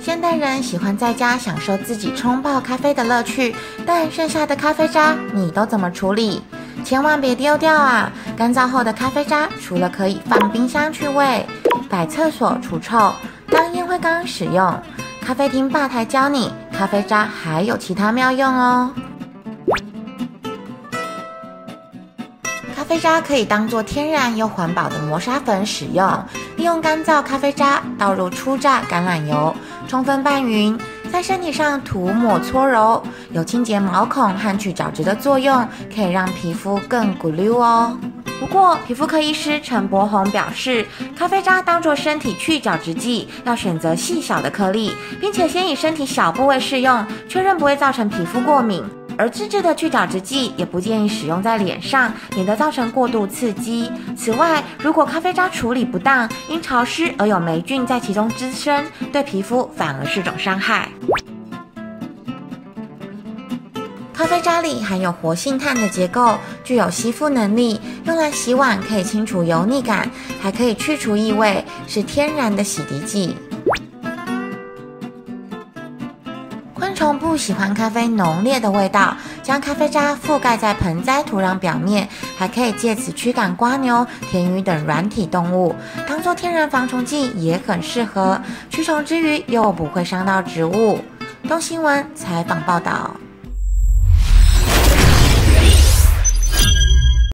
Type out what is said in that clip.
现代人喜欢在家享受自己冲泡咖啡的乐趣，但剩下的咖啡渣你都怎么处理？千万别丢掉啊！干燥后的咖啡渣除了可以放冰箱去味，摆厕所除臭，当烟灰缸使用，咖啡厅吧台教你，咖啡渣还有其他妙用哦。咖啡渣可以当做天然又环保的磨砂粉使用，利用干燥咖啡渣倒入初榨橄榄油，充分拌匀，在身体上涂抹搓揉，有清洁毛孔和去角质的作用，可以让皮肤更鼓溜哦。不过，皮肤科医师陈柏宏表示，咖啡渣当做身体去角质剂，要选择细小的颗粒，并且先以身体小部位试用，确认不会造成皮肤过敏。而自制的去角质剂也不建议使用在脸上，免得造成过度刺激。此外，如果咖啡渣处理不当，因潮湿而有霉菌在其中滋生，对皮肤反而是种伤害。咖啡渣里含有活性炭的结构，具有吸附能力，用来洗碗可以清除油腻感，还可以去除异味，是天然的洗涤剂。昆虫不喜欢咖啡浓烈的味道，将咖啡渣覆盖在盆栽土壤表面，还可以借此驱赶瓜牛、田鱼等软体动物，当做天然防虫剂也很适合。驱虫之余又不会伤到植物。东新闻采访报道。